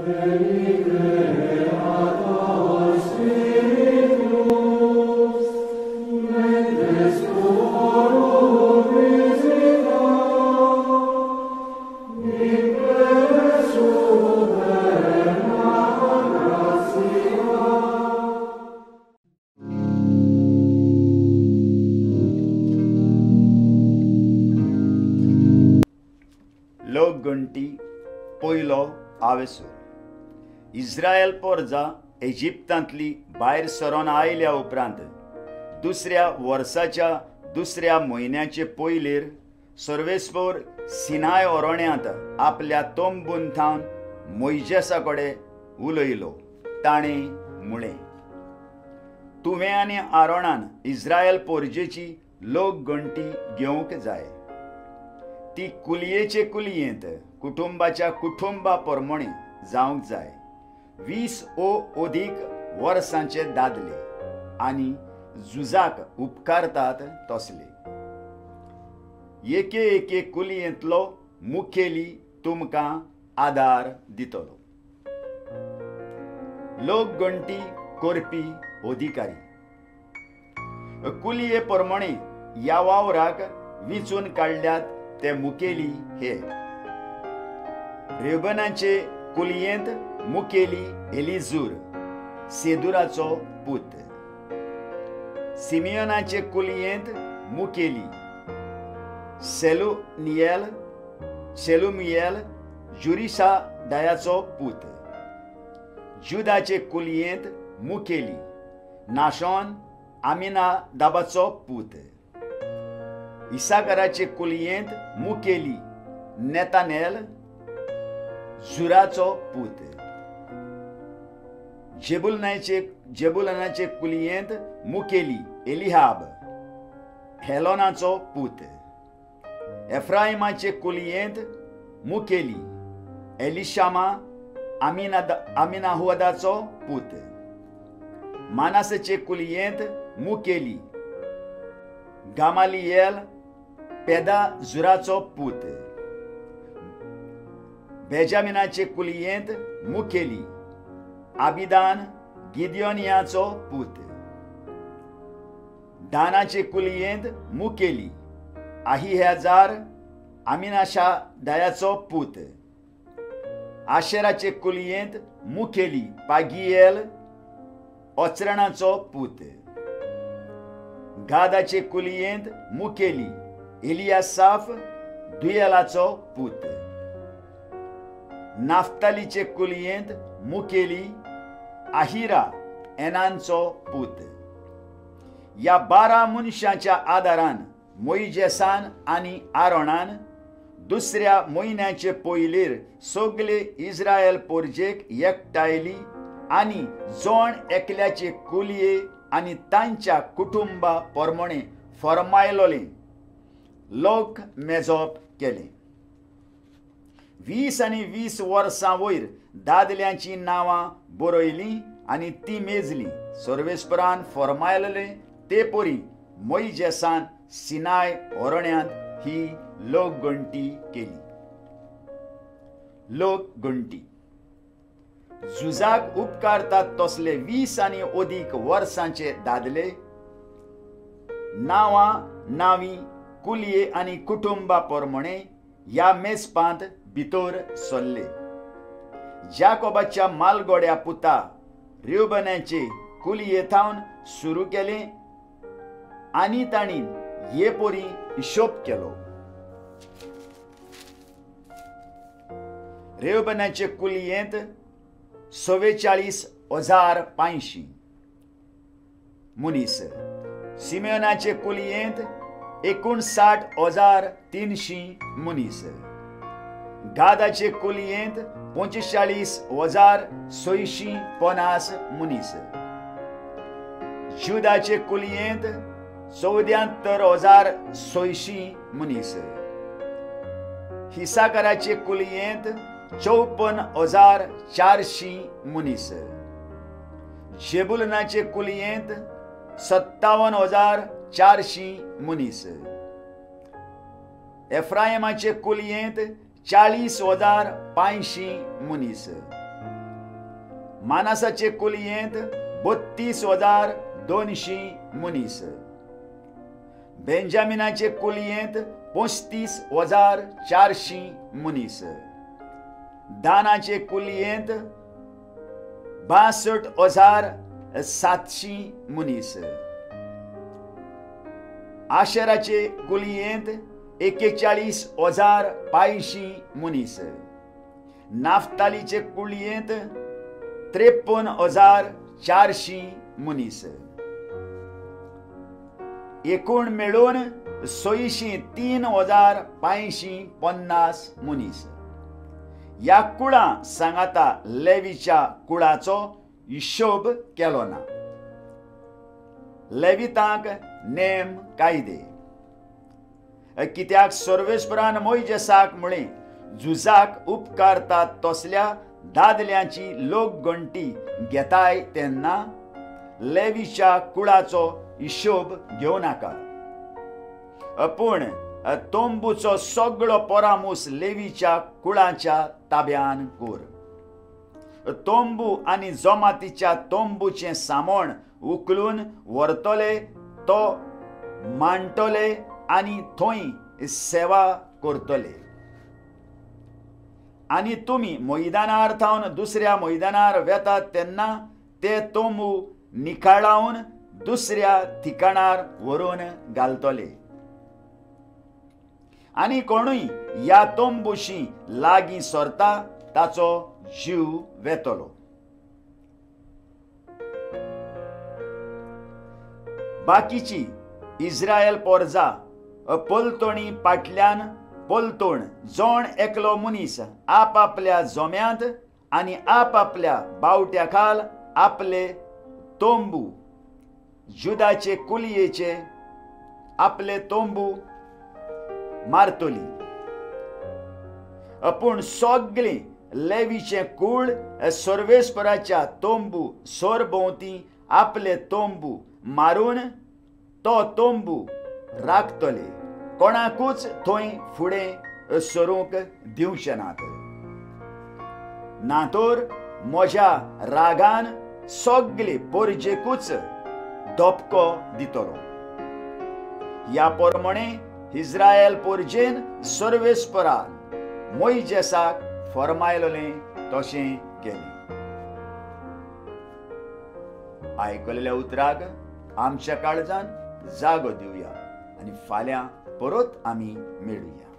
लोक गणटी पयलो आवेसो इस्रायल पोरजा इजिप्तांतली भायर सरोन आयल्या उपरांत दुसऱ्या वर्साच्या दुसऱ्या म्हयन्याचे पयलीर सर्वेस्पोर सिनाय ओरोण्यांत आपल्या तोंबून थावन मोइजेसा कडेन उलयलो. ताणें म्हळें तुवें आनी आरोणान इस्रायल पोरजेची लोक गणटी घेवंक जाय. ती कुलयेचे कुलयेंत कुटुंबाच्या कुटुंबा प्रमाणे जावंक जाय. वीस ओ ओदीक वर्सांचे दादले आनी झुजाक उपकारतात तसले. एके एके कुलयेंतलो मुखेली तुमकां आदार दितलो. लोक गणटी करपी अधिकारी. कुलये प्रमाणे ह्या वावराक विचून काडल्यात ते मुखेली हे. रेबनाचे कुलयेंत मुकेली एलिजूर सेदुराचो पूत. सिमियोनाचे कुलयेंत मुकेली सेलुनियल सेलुमियल जुरिसा दयाचो पूत. जुदाचे कुलयेंत मुकेली नाशोन आमिना दाबाचो पूत. इसाकाराचे कुलयेंत मुकेली नेतानेल झुराचो पूत. जेबुलनाचे जेबुलनाचे कुलयेंत मुखेली एलिहाब हेलोनाचो पूत एफ्राइमाचे कुलयेंत मुखेली एलिशामा आमिनाद आमिनाहुदाचो पूत मानासचे कुलयेंत मुखेली गामालियल पेदा झुराचो पूत बेजामिनाचे कुलयेंत मुखेली आबिदान गिदियोनियाचो पूत. दानाचे कुलयेंत मुखेली आहिहेजार आमिनाशा दयाचो पूत. आशेराचे कुलयेंत मुखेली पागियेल ओचरणाचो पूत. गादाचे कुलयेंत मुखेली इलियासाफ दुयेलाचो पूत. नाफ्तालीचे कुलयेंत मुकेली आहिरा एनांचो पूत ह्या बारा मनशांच्या आदारान मोइजेसान आनी आरोणान दुसऱ्या म्हयन्याचे पयलीर सगले इस्रायल पोरजेक एकठायली आनी जोण एकल्याचे कुलये आनी तांच्या कुटुंबा पोरमणे फरमायलोले लोक मेजप केले वीस आनी वीस वर्सां वयर दादल्यांची नांवां बरयलीं आनी ती मेजली. सर्वेस्परान फरमायलेले ते परी मैजेसान सिनाय ओरण्यांत ही लोकगणटी केली. लोकगणटी झुजाक उपकारतात तसले वीस आनी अदीक वर्सांचे दादले नांवां नावी कुलये आनी कुटुंबा पोरमणे ह्या मेजपांत भितर सरले जाकोबाच्या मालगोड्या पुता रिवबनाचे कुलयेथावन सुरू केले आनी तांणी येपोरी हिशोब केलो. रेवबनाचे कुलयेंत सव्वेचाळीस हजार पांयशीं मुनीस सिमेनाचे कुलयेंत एकुणसाठ हजार तिनशीं मुनीस गादाचे कुलयेंत पंचेचाळीस हजार सयशीं पन्नास मुनीस जुदाचे कुलयेंत चौद्यात्तर हजार सयशीं मुनीस हिसाकाराचे कुलयेंत चौपन्न हजार चारशीं मुनीस जेबुलनाचे कुलयेंत सत्तावन हजार चारशीं मुनीस एफ्रायमाचे कुलयेंत चाळीस हजार पांयशीं मुनीस. मानसाचे कुलयेंत बत्तीस हजार दोनशीं मनीस. बेंजामिनाचे कुलयेंत पस्तीस हजार चारशीं मनीस. दानाचे कुलयेंत बासठ हजार सातशीं मनीस. आशराचे कुलयेंत एकेचाळीस हजार पांयशीं मुनीस. नाफ्तालीचे कुळयेंत त्रेपन्न हजार चारशीं मुनीस. एकूण मेळून सोयशीं तीन हजार पांयशीं पन्नास मुनीस. ह्या कुळां सांगाता लेवीच्या कुळाचो हिशोब केलो ना. लेवितांक नेम कायदे. कित्याक सर्वेश्वरान मोयजेसाक म्हळें झुजाक उपकारतात तसल्या दादल्यांची लोक गणटी घेताय तेन्ना लेवीच्या कुळाचो हिशोब घेवं नाका. पूण तोंबूचो सगळो परामूस लेवीच्या कुळाच्या ताब्यान कोर. तोंबू आनी जमातीच्या तोंबूचें सामण उखलून व्हरतले तो मांडटले आनी थंय सेवा करतले. आनी तुमी मैदानार थावन दुसऱ्या मैदानार वेतात तेन्ना ते तोंबू निखाळावन दुसऱ्या ठिकाणार व्हरून घालतले. आनी कोणूय ह्या तोंबुशी लागीं सरता ताचो जीव वेतलो. बाकीची इस्रायल पोरजा पोलतोणी पाटल्यान पोलतोण जोण एकलो मनीस आपापल्या जोम्यांत आनी आपापल्या बावट्या खाल आपले तोंबू. जुदाचे कुलयेचे आपले तोंबू मारतली. पूण सगळे लेवीचे कूळ सर्वेस्वराच्या तोंबू सोर भोंवती आपले तोंबू मारून तो तोंबू राखतले कोणाकूच थंय फुडें सरूंक दिवचे नात. नातोर म्हज्या रागान सगळे पोरजेकूच धपको दितलो ह्या पोरमणे इस्रायल पोरजेन सर्वेस्परान मोयजेसाक फरमायलोलें तशें केलें. आयकलेल्या उतराक आमच्या काळजान जागो दिवया. आनी फाल्यां परत आमी मेळुया.